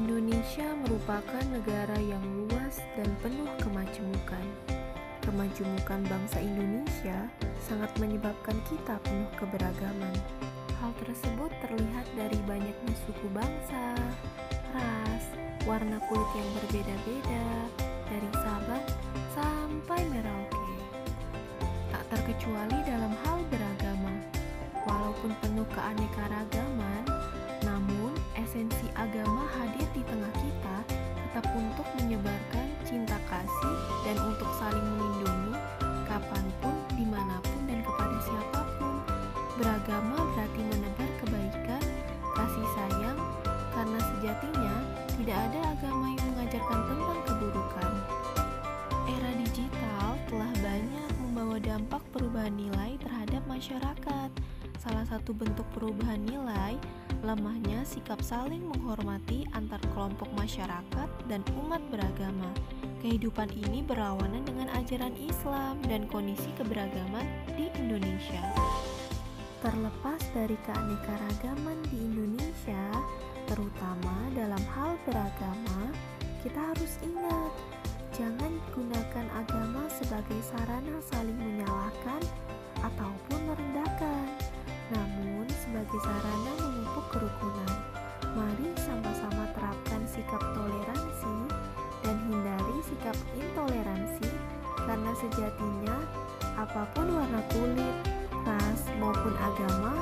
Indonesia merupakan negara yang luas dan penuh kemajemukan. Kemajemukan bangsa Indonesia sangat menyebabkan kita penuh keberagaman. Hal tersebut terlihat dari banyaknya suku bangsa, ras, warna kulit yang berbeda-beda, dari Sabah sampai Merauke. Tak terkecuali dalam hal beragama. Walaupun penuh keanekaragaman, Beragama berarti menebar kebaikan, kasih sayang, karena sejatinya tidak ada agama yang mengajarkan tentang keburukan. Era digital telah banyak membawa dampak perubahan nilai terhadap masyarakat. Salah satu bentuk perubahan nilai lemahnya sikap saling menghormati antar kelompok masyarakat dan umat beragama. Kehidupan ini berlawanan dengan ajaran Islam dan kondisi keberagaman di Indonesia. Terlepas dari keanekaragaman di Indonesia, terutama dalam hal beragama, kita harus ingat jangan gunakan agama sebagai sarana saling menyalahkan ataupun merendahkan, namun sebagai sarana memupuk kerukunan. Mari sama-sama terapkan sikap toleransi dan hindari sikap intoleransi karena sejatinya apa pun warna kulit, ras maupun agama